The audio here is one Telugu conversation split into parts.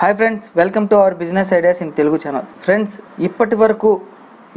Hi friends welcome to our business ideas in Telugu channel friends ఇప్పటి వరకు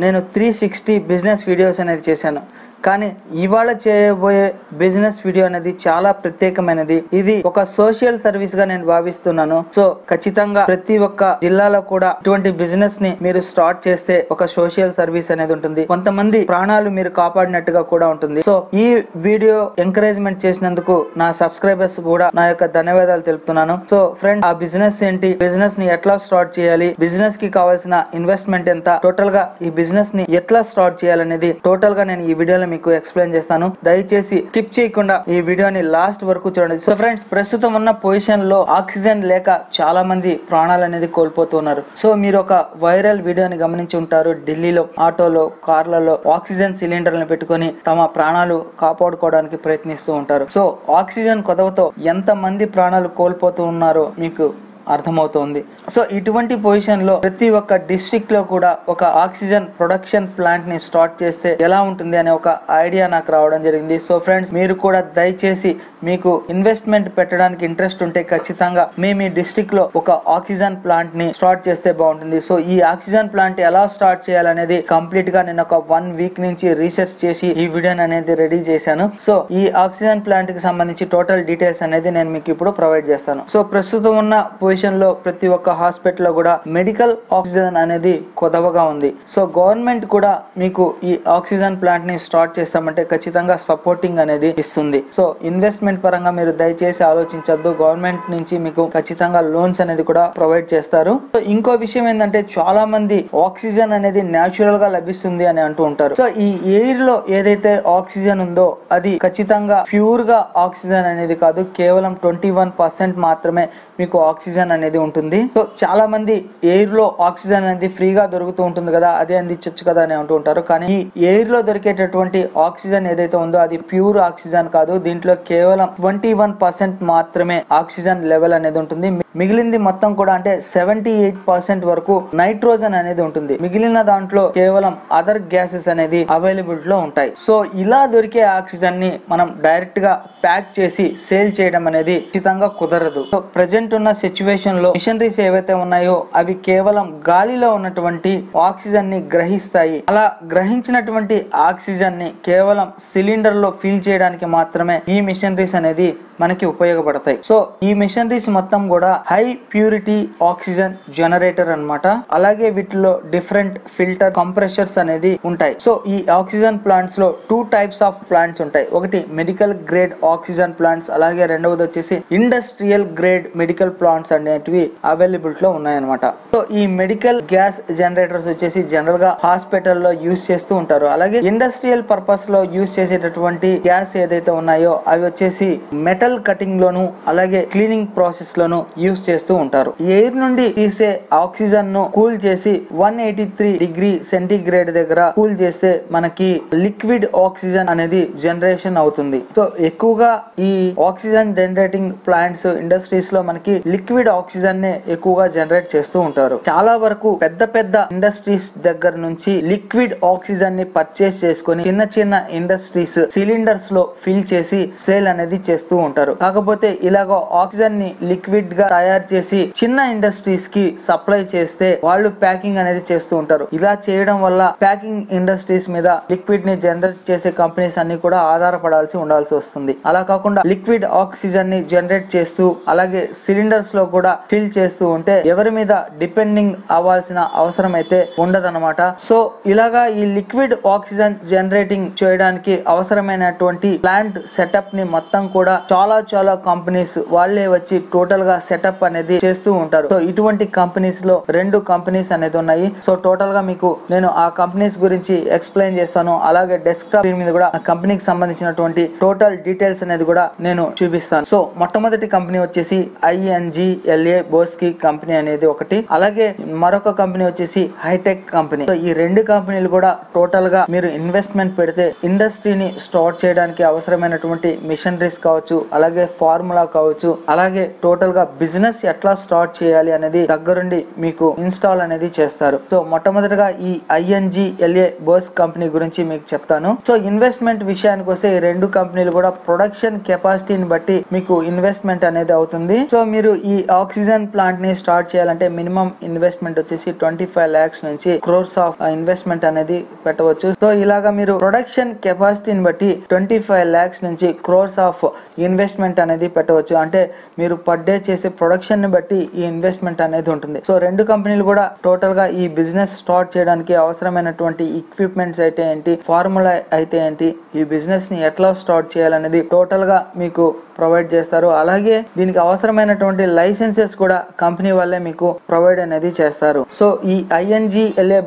నేను త్రీ సిక్స్టీ బిజినెస్ వీడియోస్ అనేది చేశాను. కానీ ఇవాళ చేయబోయే బిజినెస్ వీడియో అనేది చాలా ప్రత్యేకమైనది. ఇది ఒక సోషల్ సర్వీస్గా నేను భావిస్తున్నాను. సో ఖచ్చితంగా ప్రతి ఒక్క జిల్లాలో కూడా ఇటువంటి బిజినెస్ని మీరు స్టార్ట్ చేస్తే ఒక సోషల్ సర్వీస్ అనేది ఉంటుంది. కొంతమంది ప్రాణాలు మీరు కాపాడినట్టుగా కూడా ఉంటుంది. సో ఈ వీడియో ఎంకరేజ్మెంట్ చేసినందుకు నా సబ్స్క్రైబర్స్ కూడా నా యొక్క ధన్యవాదాలు తెలుపుతున్నాను. సో ఫ్రెండ్ ఆ బిజినెస్ ఏంటి? బిజినెస్ని ఎట్లా స్టార్ట్ చేయాలి? బిజినెస్కి కావాల్సిన ఇన్వెస్ట్మెంట్ ఎంత? టోటల్గా ఈ బిజినెస్ని ఎట్లా స్టార్ట్ చేయాలనేది టోటల్గా నేను ఈ వీడియోలో మీకు ఎక్స్ప్లెయిన్ చేస్తాను. దయచేసి స్కిప్ చేయకుండా ఈ వీడియోని లాస్ట్ వరకు చూడండి. సో ఫ్రెండ్స్ ప్రస్తుతం ఉన్న పొజిషన్లో ఆక్సిజన్ లేక చాలా మంది ప్రాణాలు అనేది కోల్పోతున్నారు సో మీరు ఒక వైరల్ వీడియోని గమనించి ఉంటారు. ఢిల్లీలో ఆటోలో కార్లలో ఆక్సిజన్ సిలిండర్లను పెట్టుకొని తమ ప్రాణాలు కాపాడుకోవడానికి ప్రయత్నిస్తూ ఉంటారు. సో ఆక్సిజన్ కొదవతో ఎంత మంది ప్రాణాలు కోల్పోతూ ఉన్నారో మీకు అర్థమవుతోంది. సో ఇటువంటి పొజిషన్లో ప్రతి ఒక్క డిస్టిక్లో కూడా ఒక ఆక్సిజన్ ప్రొడక్షన్ ప్లాంట్ని స్టార్ట్ చేస్తే ఎలా ఉంటుంది అనే ఒక ఐడియా నాకు రావడం జరిగింది. సో ఫ్రెండ్స్ మీరు కూడా దయచేసి మీకు ఇన్వెస్ట్మెంట్ పెట్టడానికి ఇంట్రెస్ట్ ఉంటే ఖచ్చితంగా మీ మీ డిస్టిక్లో ఒక ఆక్సిజన్ ప్లాంట్ని స్టార్ట్ చేస్తే బాగుంటుంది. సో ఈ ఆక్సిజన్ ప్లాంట్ ఎలా స్టార్ట్ చేయాలనేది కంప్లీట్గా నేను ఒక వన్ వీక్ నుంచి రీసెర్చ్ చేసి ఈ వీడియోని అనేది రెడీ చేశాను. సో ఈ ఆక్సిజన్ ప్లాంట్కి సంబంధించి టోటల్ డీటెయిల్స్ అనేది నేను మీకు ఇప్పుడు ప్రొవైడ్ చేస్తాను. సో ప్రస్తుతం ఉన్న పొజిషన్ దేశంలో ప్రతి ఒక్క హాస్పిటల్లో కూడా మెడికల్ ఆక్సిజన్ అనేది కొదవగా ఉంది. సో గవర్నమెంట్ కూడా మీకు ఈ ఆక్సిజన్ ప్లాంట్ని స్టార్ట్ చేస్తామంటే ఖచ్చితంగా సపోర్టింగ్ అనేది ఇస్తుంది. సో ఇన్వెస్ట్మెంట్ పరంగా మీరు దయచేసి ఆలోచించొద్దు. గవర్నమెంట్ నుంచి మీకు ఖచ్చితంగా లోన్స్ అనేది కూడా ప్రొవైడ్ చేస్తారు. సో ఇంకో విషయం ఏంటంటే చాలా మంది ఆక్సిజన్ అనేది న్యాచురల్గా లభిస్తుంది అని అంటూ ఉంటారు. సో ఈ ఎయిర్లో ఏదైతే ఆక్సిజన్ ఉందో అది ఖచ్చితంగా ప్యూర్గా ఆక్సిజన్ అనేది కాదు. కేవలం ట్వంటీ వన్ పర్సెంట్ మాత్రమే మీకు ఆక్సిజన్ అనేది ఉంటుంది. సో చాలా మంది ఎయిర్లో ఆక్సిజన్ అనేది ఫ్రీగా దొరుకుతూ ఉంటుంది కదా అదే అందించవచ్చు కదా అని అంటూ ఉంటారు. కానీ ఈ ఎయిర్లో దొరికేటటువంటి ఆక్సిజన్ ఏదైతే ఉందో అది ప్యూర్ ఆక్సిజన్ కాదు. దీంట్లో కేవలం ట్వంటీ వన్ పర్సెంట్ మాత్రమే ఆక్సిజన్ లెవెల్ అనేది ఉంటుంది. మిగిలింది మొత్తం కూడా అంటే సెవెంటీ ఎయిట్ పర్సెంట్ వరకు నైట్రోజన్ అనేది ఉంటుంది. మిగిలిన దాంట్లో కేవలం అదర్ గ్యాసెస్ అనేది అవైలబుల్లో ఉంటాయి. సో ఇలా దొరికే ఆక్సిజన్ని మనం డైరెక్ట్గా ప్యాక్ చేసి సేల్ చేయడం అనేది ఖచ్చితంగా కుదరదు. సో ప్రజెంట్ ఉన్న సిచ్యువేషన్ లో మిషనరీస్ ఏవైతే ఉన్నాయో అవి కేవలం గాలిలో ఉన్నటువంటి ఆక్సిజన్ని గ్రహిస్తాయి. అలా గ్రహించినటువంటి ఆక్సిజన్ని కేవలం సిలిండర్లో ఫీల్ చేయడానికి మాత్రమే ఈ మిషనరీస్ అనేది మనకి ఉపయోగపడతాయి. సో ఈ మిషనరీస్ మొత్తం కూడా హై ప్యూరిటీ ఆక్సిజన్ జనరేటర్ అనమాట అలాగే వీటిలో డిఫరెంట్ ఫిల్టర్ కంప్రెషర్స్ అనేది ఉంటాయి. సో ఈ ఆక్సిజన్ ప్లాంట్స్లో టూ టైప్స్ ఆఫ్ ప్లాంట్స్ ఉంటాయి. ఒకటి మెడికల్ గ్రేడ్ ఆక్సిజన్ ప్లాంట్స్ అలాగే రెండవది వచ్చేసి ఇండస్ట్రియల్ గ్రేడ్ మెడికల్ ప్లాంట్స్ అనేటివి అవైలబుల్లో ఉన్నాయన్నమాట. సో ఈ మెడికల్ గ్యాస్ జనరేటర్స్ వచ్చేసి జనరల్గా హాస్పిటల్లో యూజ్ చేస్తూ ఉంటారు. అలాగే ఇండస్ట్రియల్ పర్పస్లో యూజ్ చేసేటటువంటి గ్యాస్ ఏదైతే ఉన్నాయో అవి వచ్చేసి మెటల్ కటింగ్ లోను అలాగే క్లీనింగ్ ప్రాసెస్ లోను యూజ్ చేస్తూ ఉంటారు. ఎయిర్ నుండి తీసే ఆక్సిజన్ను కూల్ చేసి one eighty three degree centigrade దగ్గర కూల్ చేస్తే మనకి లిక్విడ్ ఆక్సిజన్ అనేది జనరేషన్ అవుతుంది. సో ఎక్కువగా ఈ ఆక్సిజన్ జనరేటింగ్ ప్లాంట్స్ ఇండస్ట్రీస్లో మనకి లిక్విడ్ ఆక్సిజన్ నే ఎక్కువగా జనరేట్ చేస్తూ ఉంటారు. చాలా వరకు పెద్ద పెద్ద ఇండస్ట్రీస్ దగ్గర నుంచి లిక్విడ్ ఆక్సిజన్ని పర్చేస్ చేసుకొని చిన్న చిన్న ఇండస్ట్రీస్ సిలిండర్స్లో ఫిల్ చేసి సేల్ అనేది చేస్తూ ఉంటారు. కాకపోతే ఇలాగ ఆక్సిజన్ని లిక్విడ్గా తయారు చేసి చిన్న ఇండస్ట్రీస్కి సప్లై చేస్తే వాళ్ళు ప్యాకింగ్ అనేది చేస్తూ ఉంటారు. ఇలా చేయడం వల్ల ప్యాకింగ్ ఇండస్ట్రీస్ మీద లిక్విడ్ని జనరేట్ చేసే కంపెనీస్ అన్ని కూడా ఆధారపడాల్సి ఉండాల్సి వస్తుంది. అలా కాకుండా లిక్విడ్ ఆక్సిజన్ని జనరేట్ చేస్తూ అలాగే సిలిండర్స్లో కూడా ఫిల్ చేస్తూ ఉంటే ఎవరి మీద డిపెండింగ్ అవ్వాల్సిన అవసరం అయితే ఉండదన్నమాట. సో ఇలాగా ఈ లిక్విడ్ ఆక్సిజన్ జనరేటింగ్ చేయడానికి అవసరమైనటువంటి ప్లాంట్ సెటప్ని మొత్తం కూడా చాలా చాలా కంపెనీస్ వాళ్ళే వచ్చి టోటల్గా సెటప్ అనేది చేస్తూ ఉంటారు. సో ఇటువంటి కంపెనీస్లో రెండు కంపెనీస్ అనేది ఉన్నాయి. సో టోటల్గా మీకు నేను ఆ కంపెనీస్ గురించి ఎక్స్ప్లెయిన్ చేస్తాను. అలాగే డెస్క్టాప్ మీద కూడా ఆ కంపెనీకి సంబంధించినటువంటి టోటల్ డీటెయిల్స్ అనేది కూడా నేను చూపిస్తాను. సో మొట్టమొదటి కంపెనీ వచ్చేసి ఐఎన్జిఎల్ఏ బోస్కి కంపెనీ అనేది ఒకటి. అలాగే మరొక కంపెనీ వచ్చేసి హైటెక్ కంపెనీ. సో ఈ రెండు కంపెనీలు కూడా టోటల్గా మీరు ఇన్వెస్ట్మెంట్ పెడితే ఇండస్ట్రీని స్టార్ట్ చేయడానికి అవసరమైనటువంటి మిషనరీస్ కావచ్చు అలాగే ఫార్ములా కావచ్చు అలాగే టోటల్గా బిజినెస్ ఎట్లా స్టార్ట్ చేయాలి అనేది దగ్గరుండి మీకు ఇన్స్టాల్ అనేది చేస్తారు. సో మొట్టమొదటిగా ఈ ఐఎన్జి ఎల్ఏ బోస్ కంపెనీ గురించి మీకు చెప్తాను. సో ఇన్వెస్ట్మెంట్ విషయానికి వస్తే ఈ రెండు కంపెనీలు కూడా ప్రొడక్షన్ కెపాసిటీని బట్టి మీకు ఇన్వెస్ట్మెంట్ అనేది అవుతుంది. సో మీరు ఈ ఆక్సిజన్ ప్లాంట్ని స్టార్ట్ చేయాలంటే మినిమం ఇన్వెస్ట్మెంట్ వచ్చేసి ట్వంటీ ఫైవ్ లాక్స్ నుంచి క్రోర్స్ ఆఫ్ ఇన్వెస్ట్మెంట్ అనేది పెట్టవచ్చు. సో ఇలాగా మీరు ప్రొడక్షన్ కెపాసిటీని బట్టి ట్వంటీ ఫైవ్ ల్యాక్స్ నుంచి క్రోర్స్ ఆఫ్ ఇన్వెస్ట్మెంట్ అనేది పెట్టవచ్చు. అంటే మీరు పర్ డే చేసే ప్రొడక్షన్ని బట్టి ఈ ఇన్వెస్ట్మెంట్ అనేది ఉంటుంది. సో రెండు కంపెనీలు కూడా టోటల్గా ఈ బిజినెస్ స్టార్ట్ చేయడానికి అవసరమైనటువంటి ఎక్విప్మెంట్స్ అయితే ఏంటి ఫార్ములా అయితే ఏంటి ఈ బిజినెస్ని ఎట్లా స్టార్ట్ చేయాలనేది టోటల్గా మీకు ప్రొవైడ్ చేస్తారు. అలాగే దీనికి అవసరమైనటువంటి లైసెన్సెస్ కూడా కంపెనీ వాళ్ళే మీకు ప్రొవైడ్ అనేది చేస్తారు. సో ఈ ఐఎన్జి ఎల్ఏ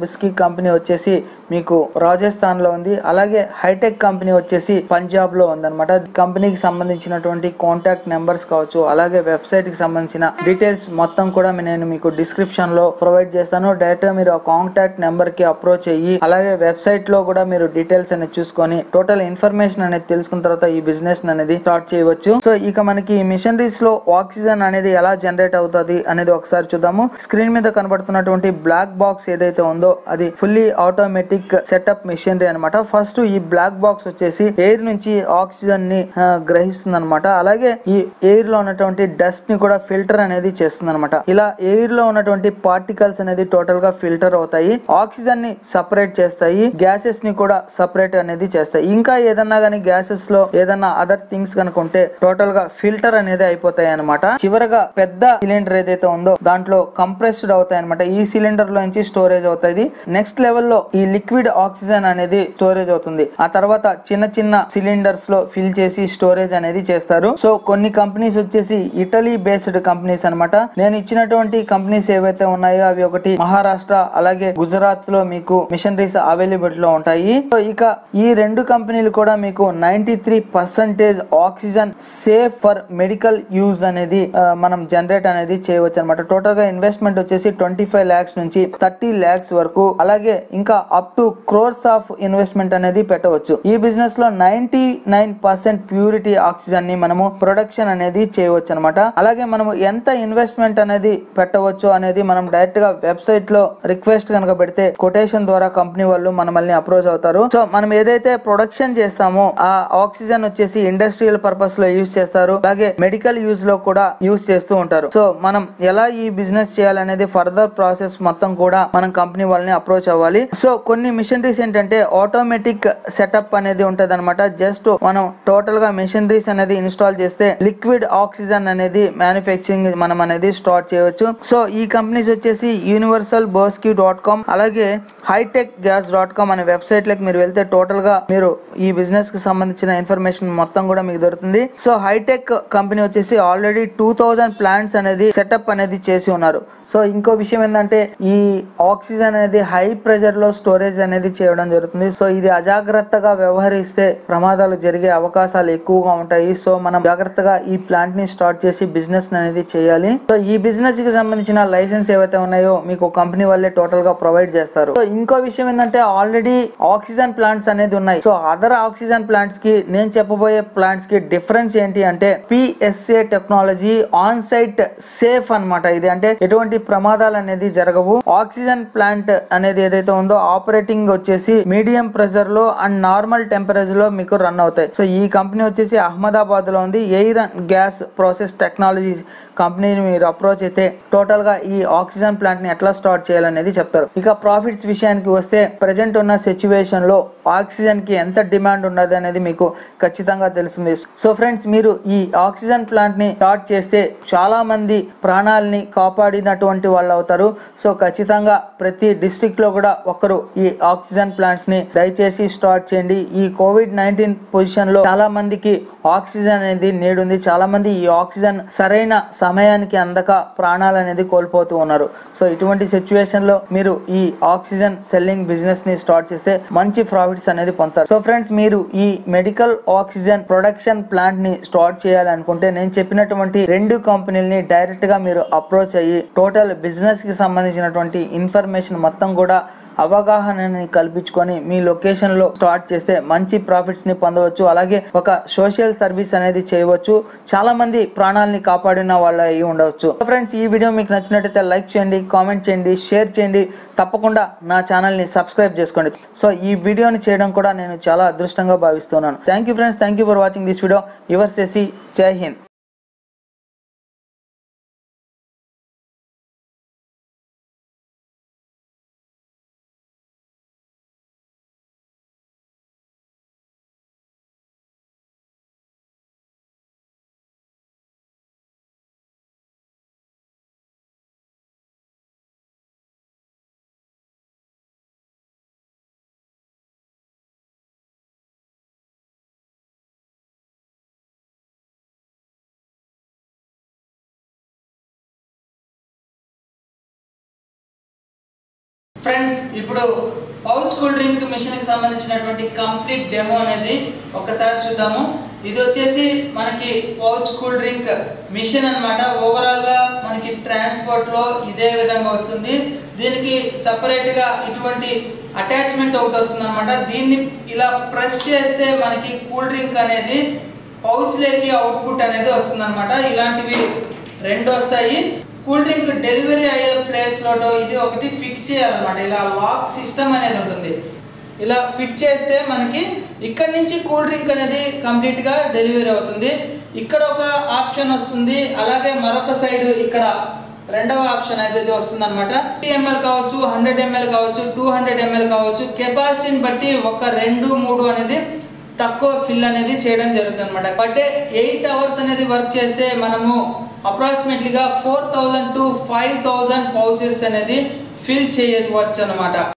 కంపెనీ వచ్చేసి మీకు రాజస్థాన్లో ఉంది. అలాగే హైటెక్ కంపెనీ వచ్చేసి పంజాబ్లో ఉందన్నమాట. కంపెనీకి సంబంధించినటువంటి కాంటాక్ట్ నెంబర్స్ కావచ్చు అలాగే వెబ్సైట్కి సంబంధించిన డీటెయిల్స్ మొత్తం కూడా నేను మీకు డిస్క్రిప్షన్లో ప్రొవైడ్ చేస్తాను. డైరెక్ట్గా మీరు ఆ కాంటాక్ట్ నెంబర్కి అప్రోచ్ అయ్యి అలాగే వెబ్సైట్లో కూడా మీరు డీటెయిల్స్ అనేది చూసుకొని టోటల్ ఇన్ఫర్మేషన్ అనేది తెలుసుకున్న తర్వాత ఈ బిజినెస్ అనేది స్టార్ట్ చేయవచ్చు. సో ఇక మనకి మిషనరీస్లో ఆక్సిజన్ అనేది ఎలా జనరేట్ అవుతుంది అనేది ఒకసారి చూద్దాము. స్క్రీన్ మీద కనబడుతున్నటువంటి బ్లాక్ బాక్స్ ఏదైతే ఉందో అది ఫుల్లీ ఆటోమేటిక్ సెటప్ మెషినరీ అనమాట ఫస్ట్ ఈ బ్లాక్ బాక్స్ వచ్చేసి ఎయిర్ నుంచి ఆక్సిజన్ని గ్రహిస్తుంది అనమాట అలాగే ఈ ఎయిర్లో ఉన్నటువంటి డస్ట్ని కూడా ఫిల్టర్ అనేది చేస్తుంది అనమాట ఇలా ఎయిర్లో ఉన్నటువంటి పార్టికల్స్ అనేది టోటల్గా ఫిల్టర్ అవుతాయి. ఆక్సిజన్ని సపరేట్ చేస్తాయి. గ్యాసెస్ని కూడా సపరేట్ అనేది చేస్తాయి. ఇంకా ఏదన్నా గానీ గ్యాసెస్లో ఏదన్నా అదర్ థింగ్స్ కనుకుంటే టోటల్గా ఫిల్టర్ అనేది అయిపోతాయి అనమాట చివరగా పెద్ద సిలిండర్ ఏదైతే ఉందో దాంట్లో కంప్రెస్డ్ అవుతాయి అనమాట ఈ సిలిండర్లో నుంచి స్టోరేజ్ అవుతాయి. నెక్స్ట్ లెవెల్లో ఈ లిక్విడ్ లిక్విడ్ ఆక్సిజన్ అనేది స్టోరేజ్ అవుతుంది. ఆ తర్వాత చిన్న చిన్న సిలిండర్స్లో ఫిల్ చేసి స్టోరేజ్ అనేది చేస్తారు. సో కొన్ని కంపెనీస్ వచ్చేసి ఇటలీ బేస్డ్ కంపెనీస్ అన్నమాట. నేను ఇచ్చినటువంటి కంపెనీస్ ఏవైతే ఉన్నాయో అవి ఒకటి మహారాష్ట్ర అలాగే గుజరాత్లో మీకు మిషనరీస్ అవైలబుల్లో ఉంటాయి. సో ఇక ఈ రెండు కంపెనీలు కూడా మీకు ninety three percentage oxygen safe for medical use అనేది మనం జనరేట్ అనేది చేయవచ్చు అనమాట టోటల్గా ఇన్వెస్ట్మెంట్ వచ్చేసి ట్వంటీ ఫైవ్ ల్యాక్స్ నుంచి థర్టీ ల్యాక్స్ వరకు. అలాగే ఇంకా up to crores of investment అనేది పెట్టవచ్చు. ఈ బిజినెస్లో నైన్టీ నైన్ పర్సెంట్ ప్యూరిటీ ఆక్సిజన్ని మనము ప్రొడక్షన్ అనేది చేయవచ్చు అనమాట అలాగే మనము ఎంత ఇన్వెస్ట్మెంట్ అనేది పెట్టవచ్చు అనేది మనం డైరెక్ట్గా వెబ్సైట్లో రిక్వెస్ట్ కనుక పెడితే కొటేషన్ ద్వారా కంపెనీ వాళ్ళు మనల్ని అప్రోచ్ అవుతారు. సో మనం ఏదైతే ప్రొడక్షన్ చేస్తామో ఆ ఆక్సిజన్ వచ్చేసి ఇండస్ట్రియల్ పర్పస్లో యూజ్ చేస్తారు. అలాగే మెడికల్ యూజ్లో కూడా యూజ్ చేస్తూ ఉంటారు. సో మనం ఎలా ఈ బిజినెస్ చేయాలనేది ఫర్దర్ ప్రాసెస్ మొత్తం కూడా మనం కంపెనీ వాళ్ళని అప్రోచ్ అవ్వాలి. సో కొన్ని మిషనరీస్ ఏంటంటే ఆటోమేటిక్ సెటప్ అనేది ఉంటది అనమాట జస్ట్ మనం టోటల్గా మిషనరీస్ అనేది ఇన్స్టాల్ చేస్తే లిక్విడ్ ఆక్సిజన్ అనేది మ్యానుఫ్యాక్చరింగ్ మనం అనేది స్టార్ట్ చేయవచ్చు. సో ఈ కంపెనీస్ వచ్చేసి యూనివర్సల్ బోస్క్యూ డాట్ కామ్ అలాగే హైటెక్ గ్యాస్ డాట్ కామ్ అనే వెబ్సైట్లకు మీరు వెళ్తే టోటల్గా మీరు ఈ బిజినెస్కి సంబంధించిన ఇన్ఫర్మేషన్ మొత్తం కూడా మీకు దొరుకుతుంది. సో హైటెక్ కంపెనీ వచ్చేసి ఆల్రెడీ టూ థౌజండ్ ప్లాంట్స్ అనేది సెటప్ అనేది చేసి ఉన్నారు. సో ఇంకో విషయం ఏంటంటే ఈ ఆక్సిజన్ అనేది హై ప్రెషర్లో స్టోరేజ్ అనేది చేయడం జరుగుతుంది. సో ఇది అజాగ్రత్తగా వ్యవహరిస్తే ప్రమాదాలు జరిగే అవకాశాలు ఎక్కువగా ఉంటాయి. సో మనం జాగ్రత్తగా ఈ ప్లాంట్ని స్టార్ట్ చేసి బిజినెస్ అనేది చేయాలి. సో ఈ బిజినెస్కి సంబంధించిన లైసెన్స్ ఏవైతే ఉన్నాయో మీకు కంపెనీ వాళ్ళే టోటల్గా ప్రొవైడ్ చేస్తారు. సో ఇంకో విషయం ఏంటంటే ఆల్రెడీ ఆక్సిజన్ ప్లాంట్స్ అనేది ఉన్నాయి. సో అదర్ ఆక్సిజన్ ప్లాంట్స్కి నేను చెప్పబోయే ప్లాంట్స్కి డిఫరెన్స్ ఏంటి అంటే PSA technology on site safe అన్నమాట. ఇది అంటే ఎటువంటి ప్రమాదాలు అనేది జరగవు. ఆక్సిజన్ ప్లాంట్ అనేది ఏదైతే ఉందో ఆపరేట్ ఆపరేటింగ్ వచ్చేసి మీడియం ప్రెషర్లో అండ్ నార్మల్ టెంపరేచర్లో మీకు రన్ అవుతాయి. సో ఈ కంపెనీ వచ్చేసి అహ్మదాబాద్లో ఉంది. Air and gas process technologies కంపెనీని మీరు అప్రోచ్ అయితే టోటల్గా ఈ ఆక్సిజన్ ప్లాంట్ని ఎట్లా స్టార్ట్ చేయాలనేది చెప్తారు. ఇక ప్రాఫిట్స్ విషయానికి వస్తే ప్రజెంట్ ఉన్న సిచ్యువేషన్లో ఆక్సిజన్కి ఎంత డిమాండ్ ఉన్నది అనేది మీకు ఖచ్చితంగా తెలుస్తుంది. సో ఫ్రెండ్స్ మీరు ఈ ఆక్సిజన్ ప్లాంట్ని స్టార్ట్ చేస్తే చాలా మంది ప్రాణాలని కాపాడినటువంటి వాళ్ళు అవుతారు. సో ఖచ్చితంగా ప్రతి డిస్టిక్లో కూడా ఒకరు ఈ ఆక్సిజన్ ప్లాంట్స్ని దయచేసి స్టార్ట్ చేయండి. ఈ కోవిడ్ నైన్టీన్ పొజిషన్లో చాలా మందికి ఆక్సిజన్ అనేది నేడుంది. చాలా మంది ఈ ఆక్సిజన్ సరైన సమయానికి అందక ప్రాణాలు అనేది కోల్పోతూ ఉన్నారు. సో ఇటువంటి సిచ్యువేషన్లో మీరు ఈ ఆక్సిజన్ సెల్లింగ్ బిజినెస్ని స్టార్ట్ చేస్తే మంచి ప్రాఫిట్స్ అనేది పొందుతారు. సో ఫ్రెండ్స్ మీరు ఈ మెడికల్ ఆక్సిజన్ ప్రొడక్షన్ ప్లాంట్ని స్టార్ట్ చేయాలనుకుంటే నేను చెప్పినటువంటి రెండు కంపెనీలని డైరెక్ట్గా మీరు అప్రోచ్ అయ్యి టోటల్ బిజినెస్కి సంబంధించినటువంటి ఇన్ఫర్మేషన్ మొత్తం కూడా అవగాహనని కల్పించుకొని మీ లొకేషన్లో స్టార్ట్ చేస్తే మంచి ప్రాఫిట్స్ని పొందవచ్చు. అలాగే ఒక సోషల్ సర్వీస్ అనేది చేయవచ్చు. చాలా మంది ప్రాణాలని కాపాడిన వాళ్ళ అయి ఉండవచ్చు. ఫ్రెండ్స్ ఈ వీడియో మీకు నచ్చినట్టయితే లైక్ చేయండి కామెంట్ చేయండి షేర్ చేయండి. తప్పకుండా నా ఛానల్ని సబ్స్క్రైబ్ చేసుకోండి. సో ఈ వీడియోని చేయడం కూడా నేను చాలా అదృష్టంగా భావిస్తున్నాను. Thank you friends thank you for watching this video. Your సెసి జై హింద్. ఫ్రెండ్స్ ఇప్పుడు పౌచ్ కూల్ డ్రింక్ మిషన్కి సంబంధించినటువంటి కంప్లీట్ డెమో అనేది ఒకసారి చూద్దాము. ఇది వచ్చేసి మనకి పౌచ్ కూల్ డ్రింక్ మిషన్ అనమాట ఓవరాల్గా మనకి ట్రాన్స్పోర్ట్లో ఇదే విధంగా వస్తుంది. దీనికి సపరేట్గా ఇటువంటి అటాచ్మెంట్ ఒకటి వస్తుంది అనమాట దీన్ని ఇలా ప్రెస్ చేస్తే మనకి కూల్ డ్రింక్ అనేది పౌచ్ లేకి అవుట్పుట్ అనేది వస్తుంది అనమాట ఇలాంటివి రెండు వస్తాయి. కూల్ డ్రింక్ డెలివరీ అయ్యే ప్లేస్లో ఇది ఒకటి ఫిక్స్ చేయాలన్నమాట. ఇలా లాక్ సిస్టమ్ అనేది ఉంటుంది. ఇలా ఫిట్ చేస్తే మనకి ఇక్కడ నుంచి కూల్ డ్రింక్ అనేది కంప్లీట్గా డెలివరీ అవుతుంది. ఇక్కడ ఒక ఆప్షన్ వస్తుంది. అలాగే మరొక సైడ్ ఇక్కడ రెండవ ఆప్షన్ అయితే వస్తుంది అనమాట ఎంఎల్ కావచ్చు హండ్రెడ్ ఎంఎల్ కావచ్చు టూ హండ్రెడ్ ఎంఎల్ కావచ్చు కెపాసిటీని బట్టి ఒక రెండు మూడు అనేది తక్కువ ఫిల్ అనేది చేయడం జరుగుతుంది అనమాట బట్ ఎయిట్ అవర్స్ అనేది వర్క్ చేస్తే మనము అప్రాక్సిమేట్లీగా four thousand to five thousand pouches అనేది ఫిల్ చేయవచ్చు అనమాట